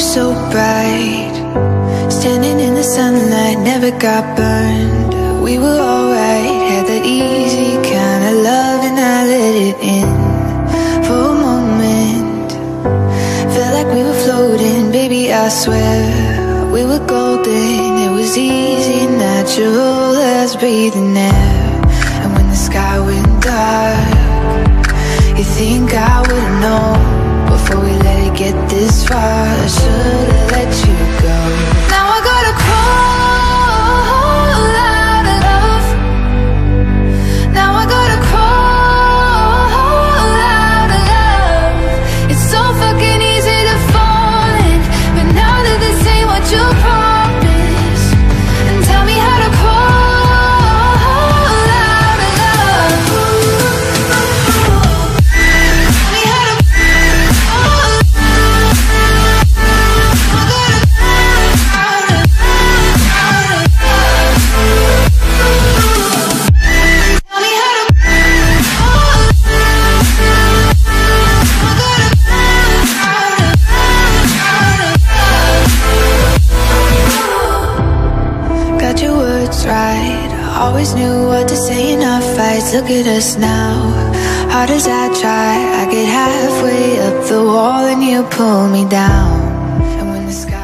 so bright. Standing in the sunlight, never got burned. We were alright, had that easy kind of love And I let it in for a moment. Felt like we were floating, baby I swear. We were golden, it was easy, natural as breathing air. And when the sky went dark You think I would've known get this far tried. Always knew what to say in our fights. Look at us now. Hard as I try? I get halfway up the wall And you pull me down. And when the sky